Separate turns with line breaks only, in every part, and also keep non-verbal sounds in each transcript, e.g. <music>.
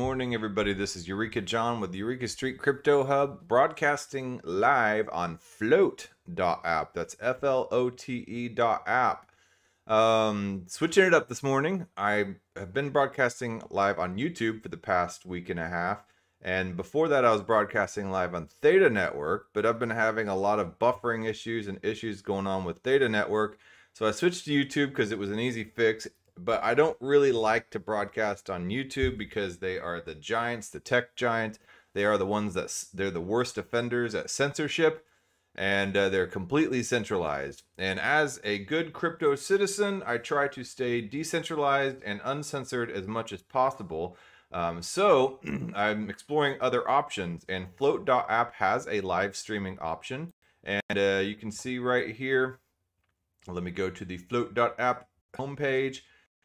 Morning, everybody. This is Eureka John with Eureka Street Crypto Hub, broadcasting live on flote.app. That's F L O T E dot app. Um, switching it up this morning. I have been broadcasting live on YouTube for the past week and a half. And before that, I was broadcasting live on Theta Network, but I've been having a lot of buffering issues and issues going on with Theta Network. So I switched to YouTube because it was an easy fix but I don't really like to broadcast on YouTube because they are the giants, the tech giants. They are the ones that they're the worst offenders at censorship and uh, they're completely centralized. And as a good crypto citizen, I try to stay decentralized and uncensored as much as possible. Um, so <clears throat> I'm exploring other options, and Flote.app has a live streaming option. And uh, you can see right here, let me go to the Flote.app homepage.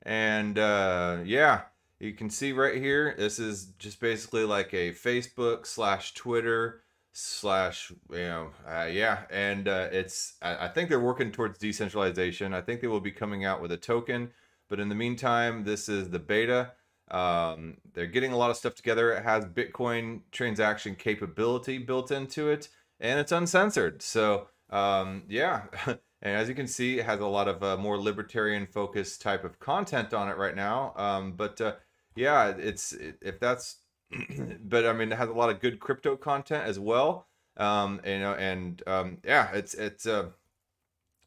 And uh, yeah, you can see right here, this is just basically like a Facebook slash Twitter slash, you know, uh, yeah. And uh, it's, I, I think they're working towards decentralization. I think they will be coming out with a token. But in the meantime, this is the beta. Um, they're getting a lot of stuff together. It has Bitcoin transaction capability built into it, and it's uncensored. So um, yeah, <laughs> And as you can see, it has a lot of uh, more libertarian focused type of content on it right now. Um, but uh, yeah, it's it, if that's, <clears throat> but I mean, it has a lot of good crypto content as well. Um, you know, and um, yeah, it's it's uh,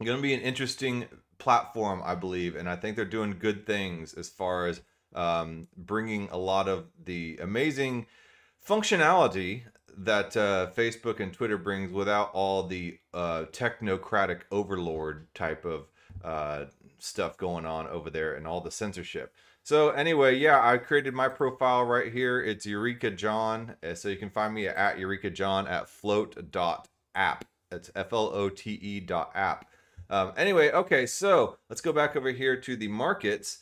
going to be an interesting platform, I believe, and I think they're doing good things as far as um, bringing a lot of the amazing functionality that uh, Facebook and Twitter brings without all the uh, technocratic overlord type of uh, stuff going on over there and all the censorship. So anyway, yeah, I created my profile right here. It's Eureka John. Uh, so you can find me at Eureka John at flote.app. It's F-L-O-T-E dot app. Um, anyway, okay, so let's go back over here to the markets.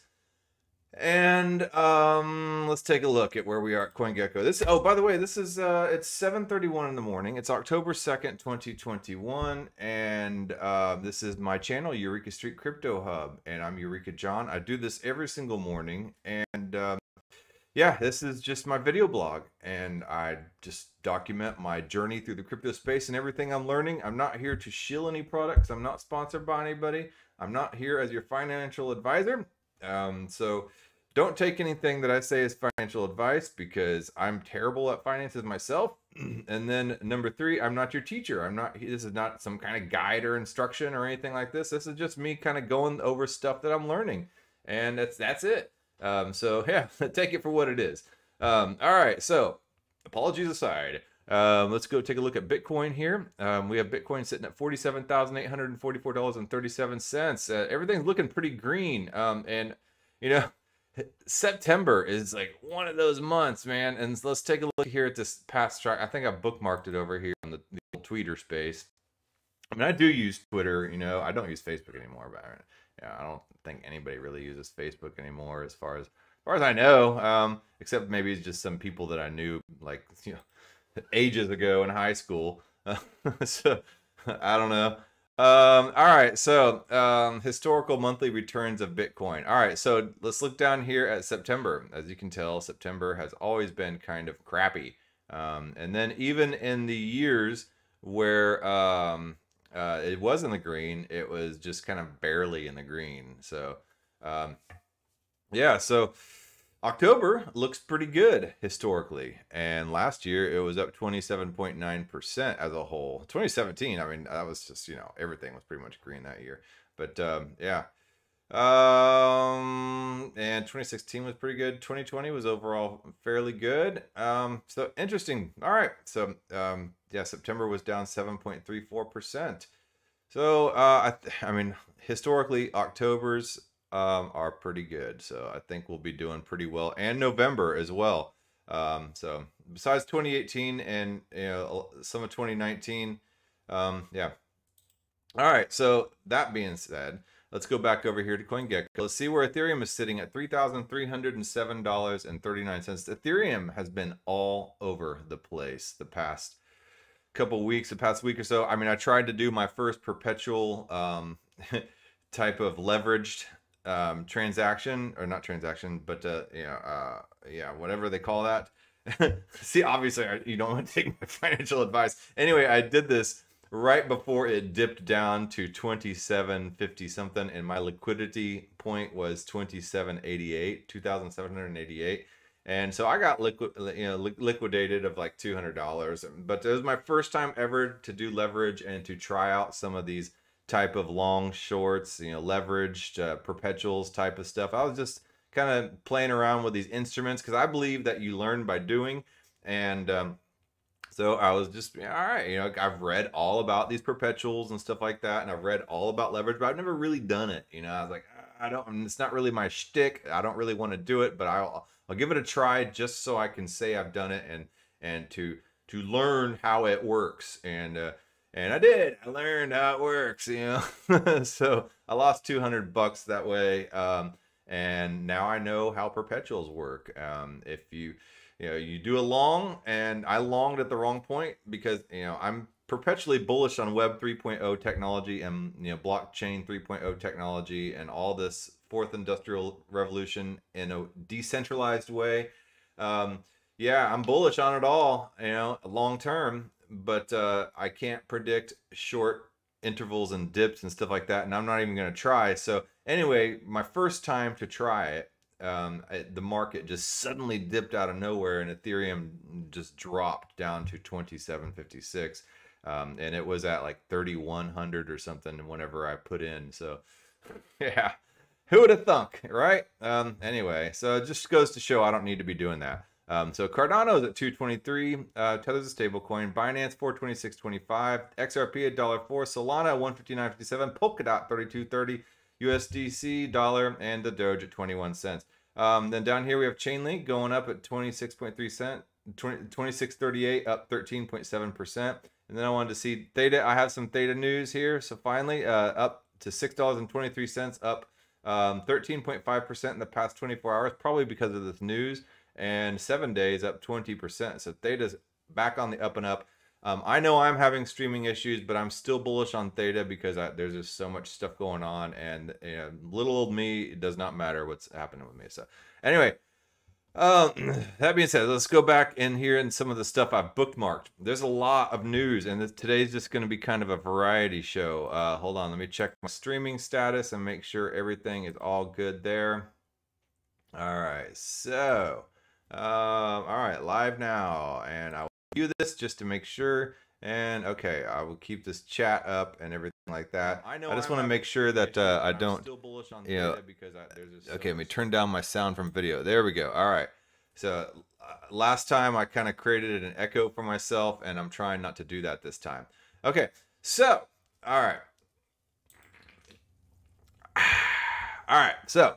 And um, let's take a look at where we are at CoinGecko. This oh, by the way, this is uh, it's 7:31 in the morning. It's October 2nd, 2021, and uh, this is my channel, Eureka Street Crypto Hub, and I'm Eureka John. I do this every single morning, and um, yeah, this is just my video blog, and I just document my journey through the crypto space and everything I'm learning. I'm not here to shill any products. I'm not sponsored by anybody. I'm not here as your financial advisor. Um, so don't take anything that I say as financial advice because I'm terrible at finances myself. <clears throat> and then number three, I'm not your teacher. I'm not, this is not some kind of guide or instruction or anything like this. This is just me kind of going over stuff that I'm learning. And that's, that's it. Um, so <laughs> yeah, take it for what it is. Um, all right. So apologies aside. Um, let's go take a look at Bitcoin here. Um, we have Bitcoin sitting at $47,844.37. Uh, everything's looking pretty green. Um, and, you know, <laughs> September is like one of those months, man. And let's take a look here at this past chart. I think I bookmarked it over here on the, the Twitter space. I mean, I do use Twitter. You know, I don't use Facebook anymore, but yeah, I don't think anybody really uses Facebook anymore, as far as, as far as I know. Um, except maybe it's just some people that I knew, like <laughs> you know, ages ago in high school. <laughs> so I don't know. Um, all right, so um, historical monthly returns of Bitcoin. All right, so let's look down here at September. As you can tell, September has always been kind of crappy. Um, and then even in the years where um, uh, it was in the green, it was just kind of barely in the green. So um, yeah, so October looks pretty good historically, and last year it was up 27.9% as a whole. 2017, I mean, that was just, you know, everything was pretty much green that year. But um, yeah. Um, and 2016 was pretty good. 2020 was overall fairly good. Um, so interesting. All right. So, um, yeah, September was down 7.34%. So, uh, I, I mean, historically, October's um, are pretty good. So I think we'll be doing pretty well, and November as well. Um, so besides 2018 and you know some of 2019, um, yeah. All right. So that being said, let's go back over here to CoinGecko. Let's see where Ethereum is sitting at three thousand three hundred and seven dollars and thirty nine cents. Ethereum has been all over the place the past couple weeks, the past week or so. I mean, I tried to do my first perpetual um, <laughs> type of leveraged um, transaction or not transaction, but uh, know, uh, yeah, whatever they call that. <laughs> See, obviously, you don't <laughs> want to take my financial advice. Anyway, I did this right before it dipped down to 2750 something and my liquidity point was 2788 2788 and so i got liquid you know li- liquidated of like $200 but it was my first time ever to do leverage and to try out some of these type of long shorts you know leveraged uh, perpetuals type of stuff i was just kind of playing around with these instruments because i believe that you learn by doing and um, so I was just all right, you know, I've read all about these perpetuals and stuff like that, and I've read all about leverage, but I've never really done it. You know, I was like, I don't. It's not really my shtick. I don't really want to do it, but I'll I'll give it a try just so I can say I've done it and and to to learn how it works. And uh, and I did. I learned how it works. You know, <laughs> so I lost two hundred bucks that way. Um, and now I know how perpetuals work. Um, if you you know you do a long and i longed at the wrong point because you know i'm perpetually bullish on web 3.0 technology and you know blockchain 3.0 technology and all this fourth industrial revolution in a decentralized way um, yeah i'm bullish on it all you know long term but uh, i can't predict short intervals and dips and stuff like that and i'm not even going to try so anyway my first time to try it um, the market just suddenly dipped out of nowhere and Ethereum just dropped down to 2756. Um, and it was at like 3100 or something whenever I put in. So, <laughs> yeah, who would have thunk, right? Um, anyway, so it just goes to show I don't need to be doing that. Um, so Cardano is at 223. Uh, Tether's a stable coin. Binance 426.25. XRP at $1.04. Solana 159.57. Polkadot 32.30. USDC, dollar, and the Doge at 21 cents. Um, then down here we have Chainlink going up at 26.3 cent, 20, 26.38 up 13.7%. And then I wanted to see Theta. I have some Theta news here. So finally, uh, up to $6.23, up 13.5% um, in the past 24 hours, probably because of this news. And seven days up 20%. So Theta's back on the up and up. Um, I know I'm having streaming issues, but I'm still bullish on Theta because I, there's just so much stuff going on, and you know, little old me, it does not matter what's happening with me. So, anyway, um, <clears throat> that being said, let's go back in here and some of the stuff I've bookmarked. There's a lot of news, and today's just going to be kind of a variety show. Uh, hold on, let me check my streaming status and make sure everything is all good there. All right, so, um, all right, live now, and I will view this just to make sure. And okay, I will keep this chat up and everything like that. I know. I just want to make sure that uh, I don't. Still bullish on you know, because I, there's okay, let me turn down my sound from video. There we go. All right. So uh, last time I kind of created an echo for myself, and I'm trying not to do that this time. Okay. So all right. <sighs> All right. So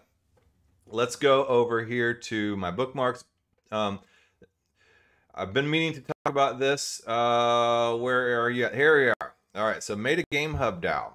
let's go over here to my bookmarks. Um, I've been meaning to talk about this. Uh, where are you? Here we are. All right, so Meta Game Hub DAO,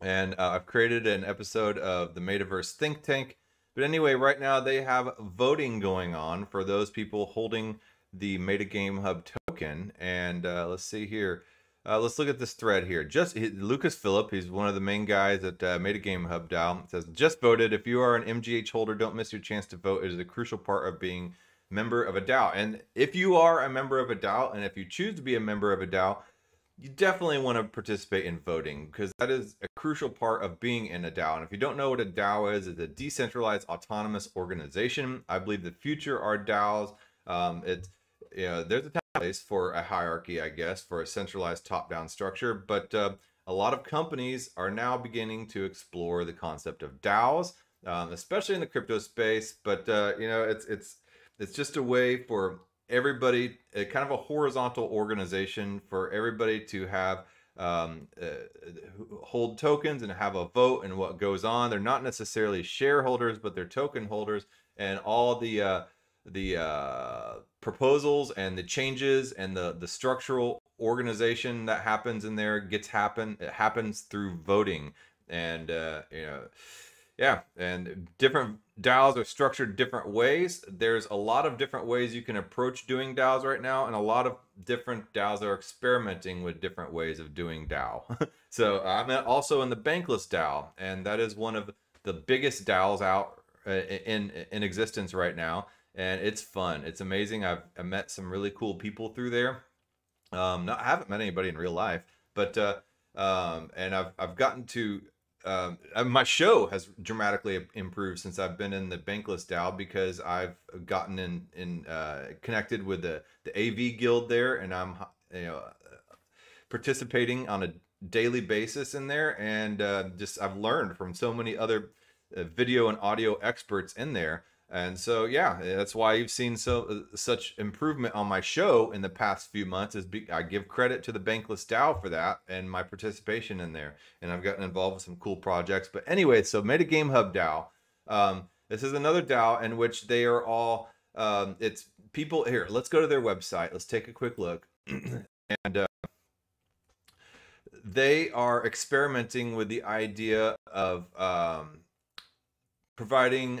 and uh, I've created an episode of the Metaverse Think Tank. But anyway, right now they have voting going on for those people holding the Meta Game Hub token. And uh, let's see here. Uh, let's look at this thread here. Just Lucas Phillip, he's one of the main guys at uh, Meta Game Hub DAO. Says, just voted. If you are an MGH holder, don't miss your chance to vote. It is a crucial part of being member of a DAO. And if you are a member of a DAO, and if you choose to be a member of a DAO, you definitely want to participate in voting because that is a crucial part of being in a DAO. And if you don't know what a DAO is, it's a decentralized autonomous organization. I believe the future are DAOs. Um, it's you know, there's a place for a hierarchy, I guess, for a centralized top-down structure, but uh, a lot of companies are now beginning to explore the concept of DAOs, um, especially in the crypto space. But uh, you know, it's it's it's just a way for everybody, kind of a horizontal organization for everybody to have um, uh, hold tokens and have a vote and what goes on. They're not necessarily shareholders, but they're token holders, and all the uh, the uh, proposals and the changes and the the structural organization that happens in there gets happen. It happens through voting, and uh, you know yeah, and different DAOs are structured different ways. There's a lot of different ways you can approach doing DAOs right now, and a lot of different DAOs are experimenting with different ways of doing DAO. <laughs> so I'm also in the Bankless DAO, and that is one of the biggest DAOs out uh, in in existence right now. and it's fun. It's amazing. I've I met some really cool people through there. Um, not, I haven't met anybody in real life, but uh, um, and I've I've gotten to um, uh, my show has dramatically improved since I've been in the Bankless DAO because I've gotten in in uh, connected with the the AV guild there, and I'm you know participating on a daily basis in there, and uh, just I've learned from so many other uh, video and audio experts in there and so, yeah, that's why you've seen so uh, such improvement on my show in the past few months. Is be, I give credit to the Bankless DAO for that and my participation in there, and I've gotten involved with some cool projects. But anyway, so Metagame Hub DAO. Um, this is another DAO in which they are all. Um, it's people here. Let's go to their website. Let's take a quick look, <clears throat> and uh, they are experimenting with the idea of um, providing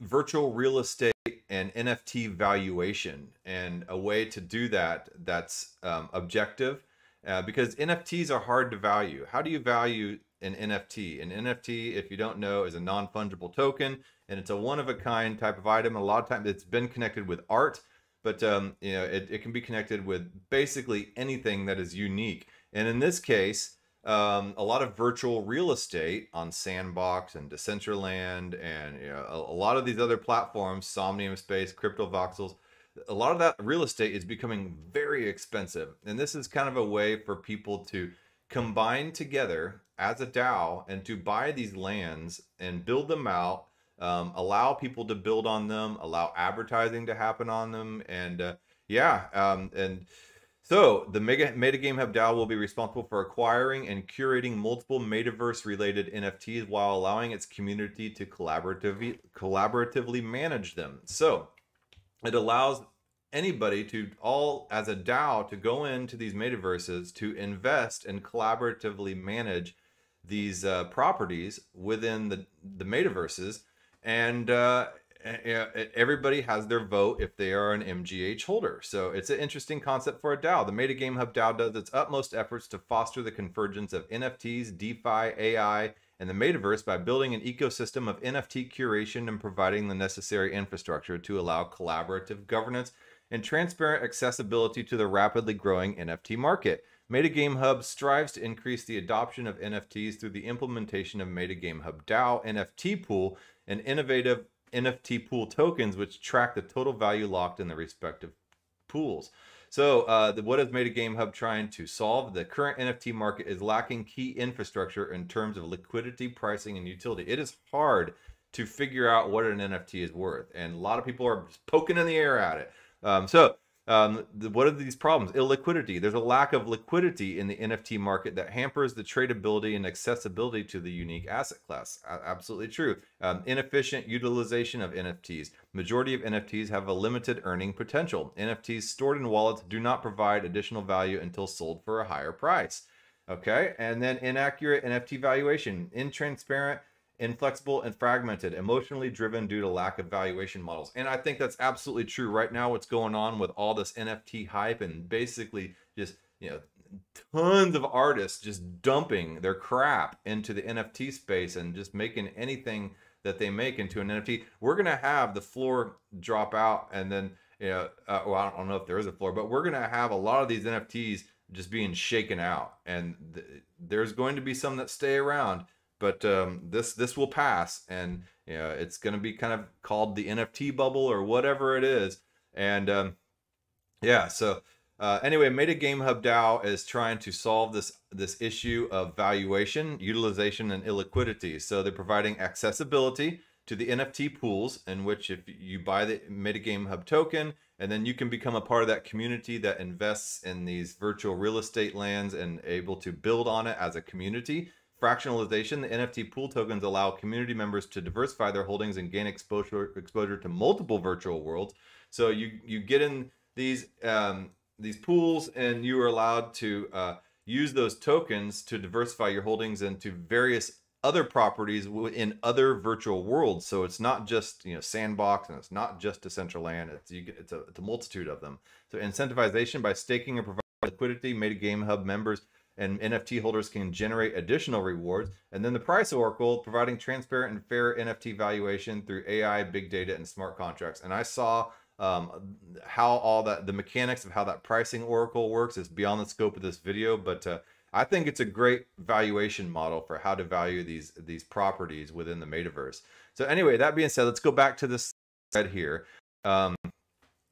virtual real estate and NFT valuation, and a way to do that that's um, objective, uh, because NFTs are hard to value. How do you value an NFT? An NFT, if you don't know, is a non fungible token, and it's a one of a kind type of item. A lot of times, it's been connected with art, but um, you know, it, it can be connected with basically anything that is unique. And in this case, um, a lot of virtual real estate on Sandbox and Decentraland and you know, a, a, lot of these other platforms, Somnium Space, Crypto Voxels, a lot of that real estate is becoming very expensive. And this is kind of a way for people to combine together as a DAO and to buy these lands and build them out, um, allow people to build on them, allow advertising to happen on them. And uh, yeah, um, and so the Mega Metagame Hub DAO will be responsible for acquiring and curating multiple metaverse-related NFTs while allowing its community to collaboratively collaboratively manage them. So it allows anybody to all as a DAO to go into these metaverses to invest and collaboratively manage these uh, properties within the the metaverses and uh, Eh, eh, eh, everybody has their vote if they are an MGH holder. So it's an interesting concept for a DAO. The Metagame Hub DAO does its utmost efforts to foster the convergence of NFTs, DeFi, AI, and the metaverse by building an ecosystem of NFT curation and providing the necessary infrastructure to allow collaborative governance and transparent accessibility to the rapidly growing NFT market. Metagame Hub strives to increase the adoption of NFTs through the implementation of Metagame Hub DAO NFT Pool, an innovative NFT pool tokens, which track the total value locked in the respective pools. So, uh, the, what has Metagame Hub trying to solve? The current NFT market is lacking key infrastructure in terms of liquidity, pricing, and utility. It is hard to figure out what an NFT is worth, and a lot of people are poking in the air at it. Um, so, um, the, what are these problems? Illiquidity. There's a lack of liquidity in the NFT market that hampers the tradability and accessibility to the unique asset class. A- absolutely true. Um, inefficient utilization of NFTs. Majority of NFTs have a limited earning potential. NFTs stored in wallets do not provide additional value until sold for a higher price. Okay, and then inaccurate NFT valuation, intransparent inflexible and fragmented, emotionally driven due to lack of valuation models. And I think that's absolutely true right now. What's going on with all this NFT hype and basically just, you know, tons of artists just dumping their crap into the NFT space and just making anything that they make into an NFT. We're going to have the floor drop out and then, you know, uh, well, I don't know if there is a floor, but we're going to have a lot of these NFTs just being shaken out. And th- there's going to be some that stay around but um, this this will pass, and you know, it's going to be kind of called the NFT bubble or whatever it is. And um, yeah, so uh, anyway, Metagame Hub DAO is trying to solve this this issue of valuation, utilization, and illiquidity. So they're providing accessibility to the NFT pools, in which if you buy the Metagame Hub token, and then you can become a part of that community that invests in these virtual real estate lands and able to build on it as a community fractionalization, the NFT pool tokens allow community members to diversify their holdings and gain exposure exposure to multiple virtual worlds. So you you get in these um, these pools, and you are allowed to uh, use those tokens to diversify your holdings into various other properties in other virtual worlds. So it's not just you know Sandbox, and it's not just Decentraland. It's you get, it's a it's a multitude of them. So incentivization by staking and providing liquidity, Metagame Hub members and NFT holders can generate additional rewards. And then the Price Oracle, providing transparent and fair NFT valuation through AI, big data, and smart contracts. And I saw um, how all that the mechanics of how that pricing oracle works is beyond the scope of this video, but uh, I think it's a great valuation model for how to value these these properties within the metaverse. So anyway, that being said, let's go back to this thread here. Um,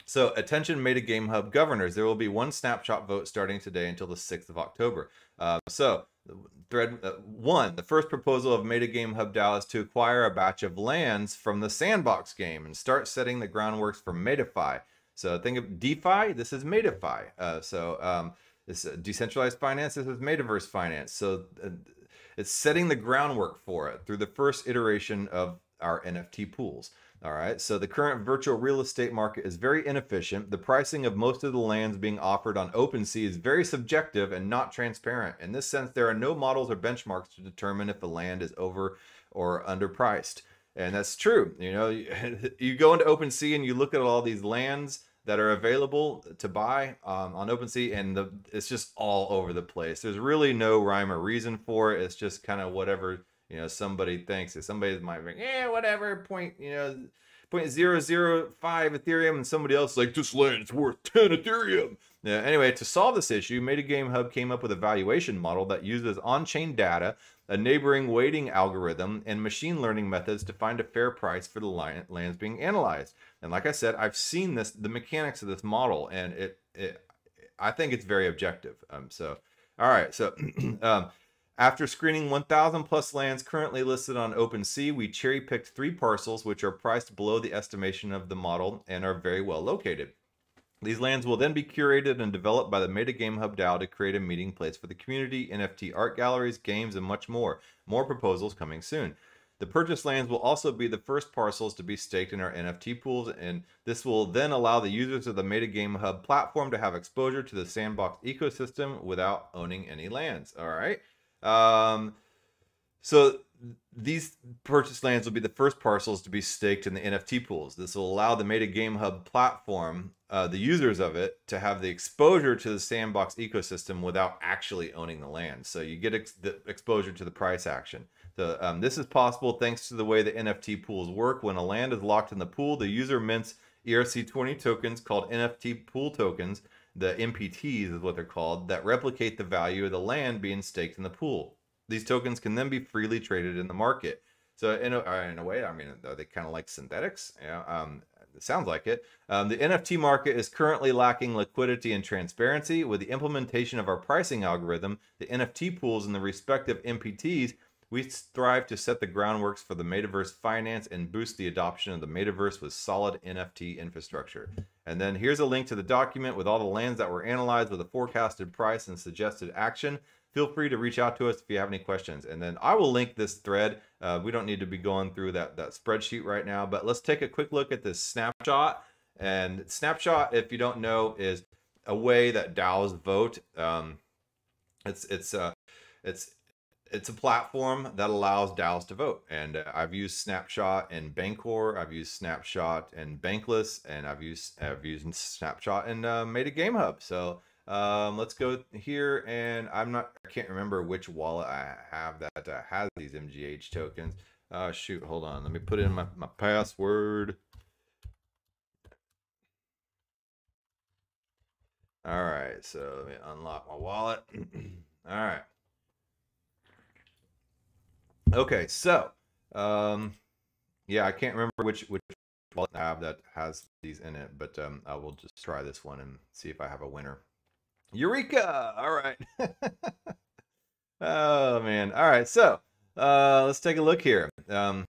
so attention Meta Game Hub governors, there will be one snapshot vote starting today until the 6th of October. Uh, so thread uh, one, the first proposal of Meta Game Hub DAO is to acquire a batch of lands from the sandbox game and start setting the groundworks for MetaFi. So think of DeFi, this is MetaFi. Uh, so um, this uh, decentralized finance, this is metaverse finance. So uh, it's setting the groundwork for it through the first iteration of our NFT pools. All right, so the current virtual real estate market is very inefficient. The pricing of most of the lands being offered on OpenSea is very subjective and not transparent. In this sense, there are no models or benchmarks to determine if the land is over or underpriced. And that's true. You know, <laughs> you go into OpenSea and you look at all these lands that are available to buy um, on OpenSea, and the, it's just all over the place. There's really no rhyme or reason for it. It's just kind of whatever you know somebody thinks it somebody might think yeah whatever point you know point zero zero five ethereum and somebody else like this land is worth 10 ethereum. Yeah, anyway to solve this issue metagame hub came up with a valuation model that uses on-chain data a neighboring weighting algorithm and machine learning methods to find a fair price for the lands being analyzed. And like i said i've seen this the mechanics of this model and it, it i think it's very objective. Um so all right so <clears throat> um after screening 1,000 plus lands currently listed on OpenSea, we cherry picked three parcels which are priced below the estimation of the model and are very well located. These lands will then be curated and developed by the Metagame Hub DAO to create a meeting place for the community, NFT art galleries, games, and much more. More proposals coming soon. The purchased lands will also be the first parcels to be staked in our NFT pools, and this will then allow the users of the Metagame Hub platform to have exposure to the sandbox ecosystem without owning any lands. All right. Um, so these purchased lands will be the first parcels to be staked in the NFT pools. This will allow the Meta Game Hub platform, uh, the users of it, to have the exposure to the sandbox ecosystem without actually owning the land. So you get ex the exposure to the price action. So um, this is possible thanks to the way the NFT pools work. When a land is locked in the pool, the user mints ERC20 tokens called NFT pool tokens the MPTs is what they're called, that replicate the value of the land being staked in the pool. These tokens can then be freely traded in the market. So in a, uh, in a way, I mean, are they kind of like synthetics? Yeah, um, it sounds like it. Um, the NFT market is currently lacking liquidity and transparency. With the implementation of our pricing algorithm, the NFT pools and the respective MPTs we strive to set the groundworks for the metaverse finance and boost the adoption of the metaverse with solid NFT infrastructure. And then here's a link to the document with all the lands that were analyzed with a forecasted price and suggested action. Feel free to reach out to us if you have any questions. And then I will link this thread. Uh, we don't need to be going through that, that spreadsheet right now, but let's take a quick look at this snapshot. And snapshot, if you don't know, is a way that DAOs vote. Um, it's it's uh, it's it's a platform that allows DAOs to vote. And uh, I've used Snapshot and Bancor, I've used Snapshot and Bankless, and I've used I've used Snapshot and uh, Metagame Hub. So um, let's go here, and I'm not I can't remember which wallet I have that uh, has these MGH tokens. Uh, shoot, hold on, let me put in my, my password. All right, so let me unlock my wallet. <clears throat> All right. Okay, so um, yeah, I can't remember which which wallet I have that has these in it, but um, I will just try this one and see if I have a winner. Eureka! All right. <laughs> oh man. All right. So uh, let's take a look here. Um,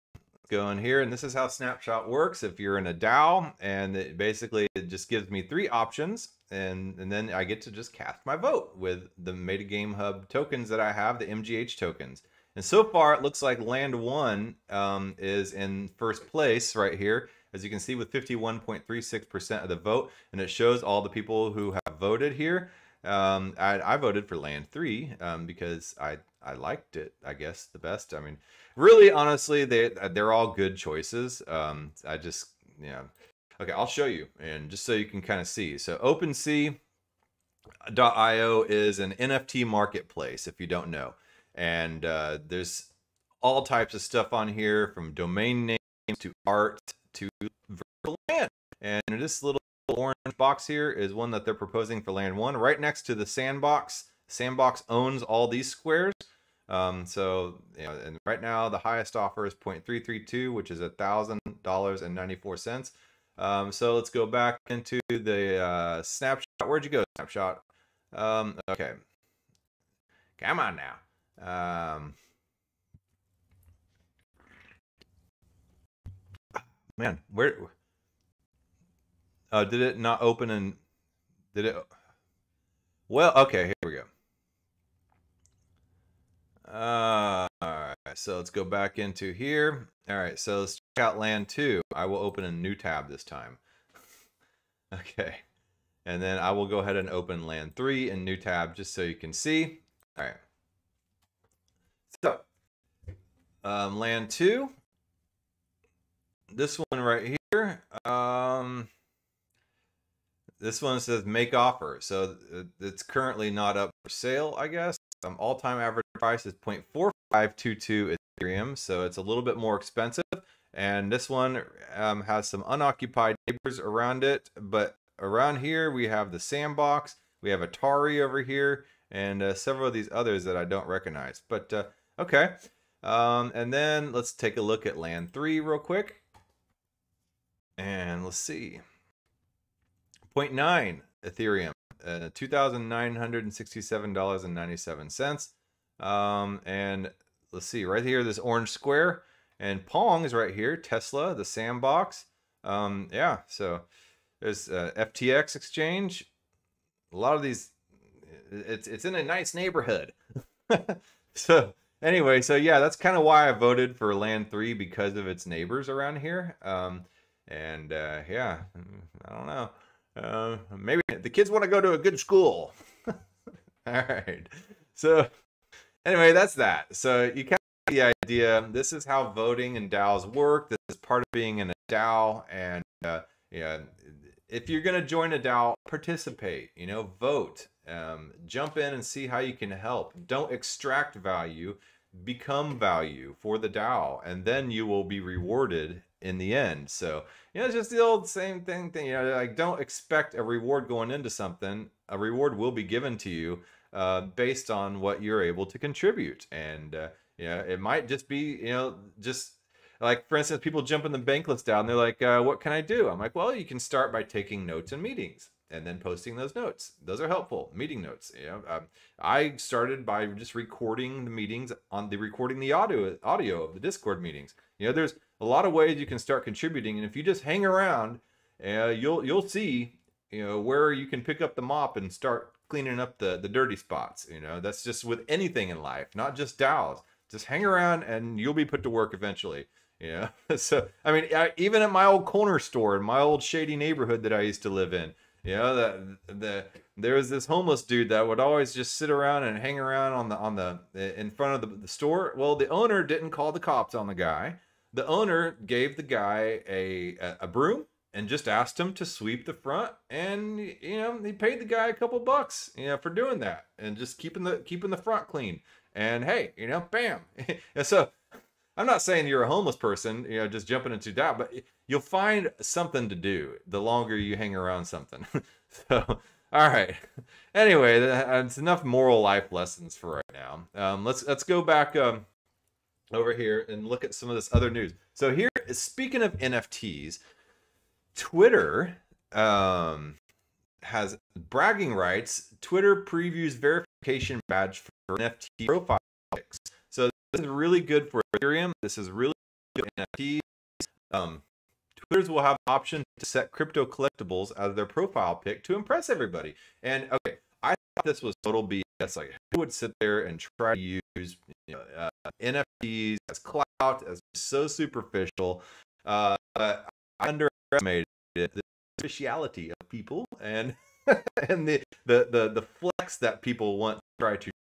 go in here, and this is how Snapshot works. If you're in a DAO, and it basically it just gives me three options, and and then I get to just cast my vote with the Metagame Hub tokens that I have, the MGH tokens. And so far, it looks like Land 1 um, is in first place right here, as you can see, with 51.36% of the vote. And it shows all the people who have voted here. Um, I, I, voted for Land 3 um, because I, I liked it, I guess, the best. I mean, really, honestly, they, they're all good choices. Um, I just, yeah. Okay, I'll show you, and just so you can kind of see. So OpenSea land.io is an NFT marketplace, if you don't know. And uh, there's all types of stuff on here from domain names to art to virtual land. And this little orange box here is one that they're proposing for land one, right next to the sandbox. Sandbox owns all these squares. Um, so, you know, and right now the highest offer is 0.332, which is a thousand dollars and 94 cents. Um, so let's go back into the uh, snapshot. Where'd you go, snapshot? Um, okay. Come on now. Um, man, where? Uh, did it not open and did it? Well, okay, here we go. Uh, all right, so let's go back into here. All right, so let's check out land two. I will open a new tab this time. <laughs> okay, and then I will go ahead and open land three in new tab just so you can see. All right. So, um, land two. This one right here. Um, this one says make offer. So it's currently not up for sale, I guess. Um, all-time average price is 0.4522 Ethereum, so it's a little bit more expensive. And this one um, has some unoccupied neighbors around it, but around here we have the sandbox, we have Atari over here, and uh, several of these others that I don't recognize. But uh, okay, um, and then let's take a look at land three real quick, and let's see. 0.9 Ethereum uh, $2,967.97. Um, and let's see, right here, this orange square. And Pong is right here, Tesla, the sandbox. Um, yeah, so there's uh, FTX exchange. A lot of these, it's, it's in a nice neighborhood. <laughs> so anyway, so yeah, that's kind of why I voted for Land 3 because of its neighbors around here. Um, and uh, yeah, I don't know. Uh, maybe the kids want to go to a good school. <laughs> All right. So anyway, that's that. So you kind of the idea. This is how voting and DAOs work. This is part of being in a DAO. And uh, yeah, if you're going to join a DAO, participate. You know, vote. Um, jump in and see how you can help. Don't extract value. Become value for the DAO, and then you will be rewarded in the end. So, you know, it's just the old same thing thing. You know, like don't expect a reward going into something. A reward will be given to you uh, based on what you're able to contribute. And uh, you know, it might just be, you know, just like for instance, people jump in the bankless DAO and they're like, uh, what can I do? I'm like, well, you can start by taking notes in meetings and then posting those notes. Those are helpful meeting notes. You know, um, I started by just recording the meetings on the recording the audio audio of the Discord meetings. You know, there's a lot of ways you can start contributing, and if you just hang around, uh, you'll you'll see you know where you can pick up the mop and start cleaning up the the dirty spots. You know, that's just with anything in life, not just DAOs. Just hang around, and you'll be put to work eventually. Yeah. <laughs> so I mean, I, even at my old corner store in my old shady neighborhood that I used to live in, you know, the the there was this homeless dude that would always just sit around and hang around on the on the in front of the, the store. Well, the owner didn't call the cops on the guy. The owner gave the guy a a, broom and just asked him to sweep the front and you know he paid the guy a couple bucks you know for doing that and just keeping the keeping the front clean and hey you know bam and <laughs> so i'm not saying you're a homeless person you know just jumping into that but you'll find something to do the longer you hang around something. <laughs> so, all right. Anyway, that's enough moral life lessons for right now. Um, let's let's go back um, over here and look at some of this other news. So here, speaking of NFTs, Twitter um, has bragging rights. Twitter previews verification badge for NFT profile pics. So this is really good for Ethereum. This is really good for NFTs. Um, Twitters will have the option to set crypto collectibles as their profile pic to impress everybody. And okay, I thought this was total BS. Like, who would sit there and try to use you know, uh, NFTs as clout, as so superficial? Uh, I underestimated the superficiality of people and <laughs> and the, the the the flex that people want to try to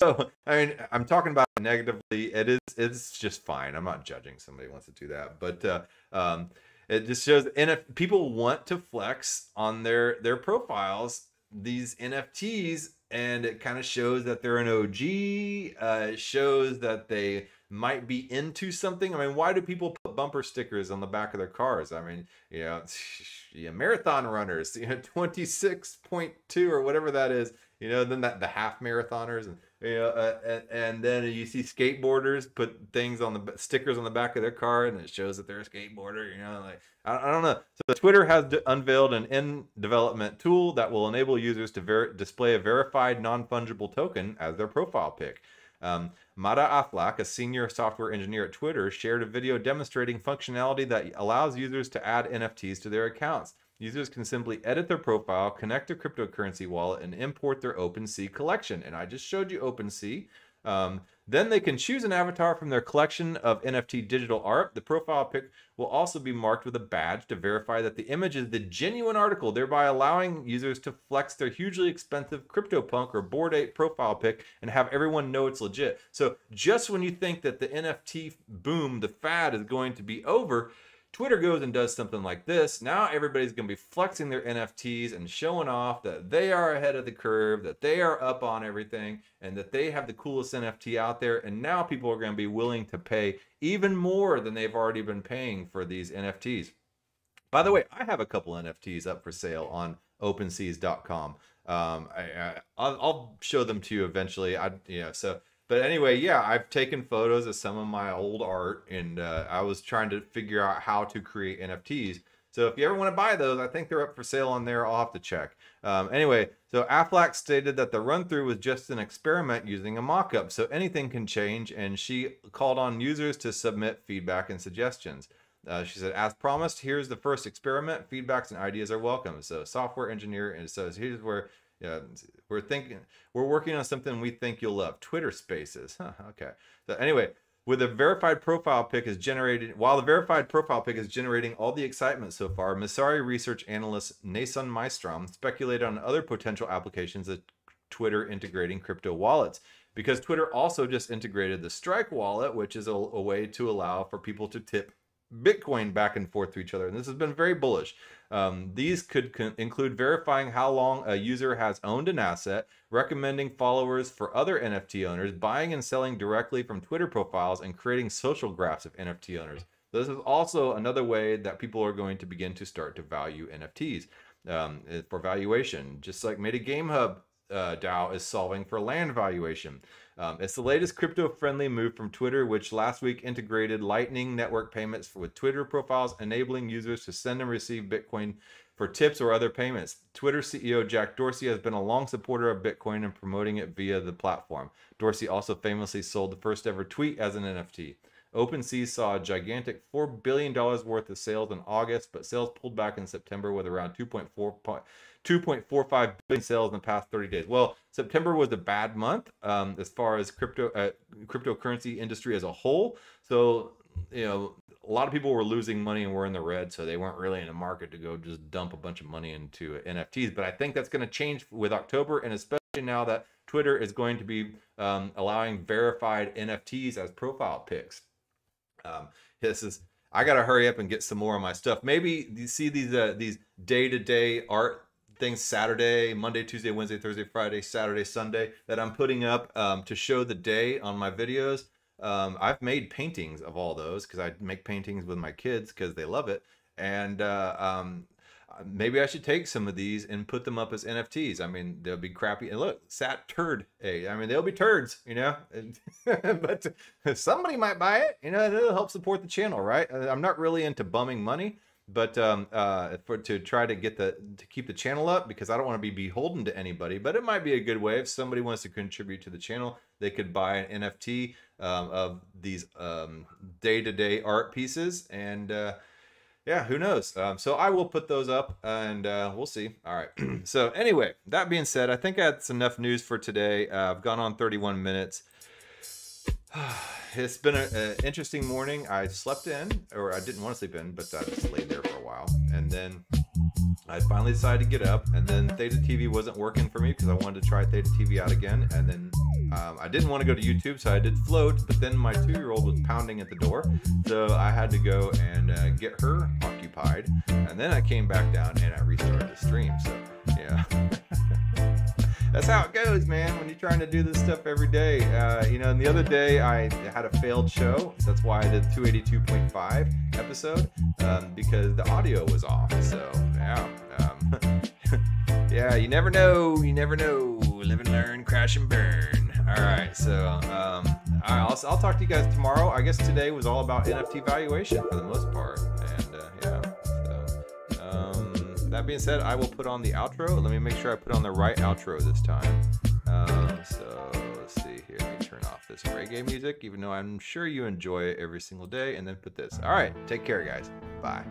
so I mean, I'm talking about negatively. It is it's just fine. I'm not judging somebody wants to do that, but uh, um, it just shows. And if people want to flex on their their profiles, these NFTs and it kind of shows that they're an OG. Uh, shows that they might be into something. I mean, why do people put bumper stickers on the back of their cars? I mean, you know, <laughs> yeah, marathon runners, <laughs> you know, 26.2 or whatever that is, you know, then that the half marathoners and you know, uh, and, then you see skateboarders put things on the stickers on the back of their car, and it shows that they're a skateboarder. You know, like I, I don't know. So Twitter has unveiled an in-development tool that will enable users to display a verified non-fungible token as their profile pic. Um, Mada Aflak, a senior software engineer at Twitter, shared a video demonstrating functionality that allows users to add NFTs to their accounts. Users can simply edit their profile, connect a cryptocurrency wallet, and import their OpenSea collection. And I just showed you OpenSea. Um, then they can choose an avatar from their collection of NFT digital art. The profile pic will also be marked with a badge to verify that the image is the genuine article, thereby allowing users to flex their hugely expensive CryptoPunk or Bored Ape profile pic and have everyone know it's legit. So just when you think that the NFT boom, the fad is going to be over, Twitter goes and does something like this. Now everybody's going to be flexing their NFTs and showing off that they are ahead of the curve, that they are up on everything, and that they have the coolest NFT out there. And now people are going to be willing to pay even more than they've already been paying for these NFTs. By the way, I have a couple NFTs up for sale on OpenSeas.com. Um, I, will show them to you eventually. I, you know, so but anyway, yeah, I've taken photos of some of my old art, and uh, I was trying to figure out how to create NFTs. So if you ever want to buy those, I think they're up for sale on there. I'll have to check. Um, anyway, so Aflak stated that the run through was just an experiment using a mock up, so anything can change, and she called on users to submit feedback and suggestions. Uh, she said, as promised, here's the first experiment. Feedbacks and ideas are welcome. So, software engineer, and so here's where yeah, we're thinking we're working on something we think you'll love. Twitter Spaces. Huh, okay. So anyway, with a verified profile pic is generated while the verified profile pic is generating all the excitement so far, Messari research analyst Mason Nystrom speculated on other potential applications of Twitter integrating crypto wallets because Twitter also just integrated the Strike wallet, which is a, a way to allow for people to tip Bitcoin back and forth to each other. And this has been very bullish. Um, these could include verifying how long a user has owned an asset, recommending followers for other NFT owners, buying and selling directly from Twitter profiles, and creating social graphs of NFT owners. This is also another way that people are going to begin to start to value NFTs um, eh, for valuation, just like Meta Game Hub uh, DAO is solving for land valuation. Um, it's the latest crypto-friendly move from Twitter, which last week integrated Lightning Network payments with Twitter profiles, enabling users to send and receive Bitcoin for tips or other payments. Twitter CEO Jack Dorsey has been a long supporter of Bitcoin and promoting it via the platform. Dorsey also famously sold the first ever tweet as an NFT. OpenSea saw a gigantic $4 billion worth of sales in August, but sales pulled back in September with around 2.4 2.45 billion sales in the past 30 days. Well, September was a bad month um, as far as crypto uh, cryptocurrency industry as a whole. So you know, a lot of people were losing money and were in the red, so they weren't really in the market to go just dump a bunch of money into NFTs. But I think that's going to change with October, and especially now that Twitter is going to be um, allowing verified NFTs as profile pics. Um, this is I got to hurry up and get some more of my stuff. Maybe you see these uh, these day to day art things Saturday, Monday, Tuesday, Wednesday, Thursday, Friday, Saturday, Sunday that I'm putting up um, to show the day on my videos. Um, I've made paintings of all those because I make paintings with my kids because they love it. And uh, um, maybe I should take some of these and put them up as NFTs. I mean, they'll be crappy. And look, sat turd. Hey, I mean, they'll be turds, you know. <laughs> but somebody might buy it. You know, it'll help support the channel, right? I'm not really into bumming money but um, uh, for to try to get the to keep the channel up because I don't want to be beholden to anybody. But it might be a good way if somebody wants to contribute to the channel, they could buy an NFT um, of these day to day art pieces, and uh, yeah, who knows? Um, so I will put those up, and uh, we'll see. All right. <clears throat> so anyway, that being said, I think that's enough news for today. Uh, I've gone on 31 minutes. <sighs> it's been an interesting morning. I slept in, or I didn't want to sleep in, but I just laid there for a while. And then I finally decided to get up. And then Theta TV wasn't working for me because I wanted to try Theta TV out again. And then um, I didn't want to go to YouTube, so I did float. But then my two year old was pounding at the door. So I had to go and uh, get her occupied. And then I came back down and I restarted the stream. So, yeah. <laughs> that's how it goes, man. When you're trying to do this stuff every day, uh, you know. And the other day, I had a failed show. So that's why I did 282.5 episode um, because the audio was off. So yeah, um, <laughs> yeah. You never know. You never know. Live and learn, crash and burn. All right. So um, I'll, I'll talk to you guys tomorrow. I guess today was all about NFT valuation for the most part, that being said, I will put on the outro. Let me make sure I put on the right outro this time. Um, so let's see here. Let me turn off this reggae music, even though I'm sure you enjoy it every single day, and then put this. All right, take care, guys. Bye.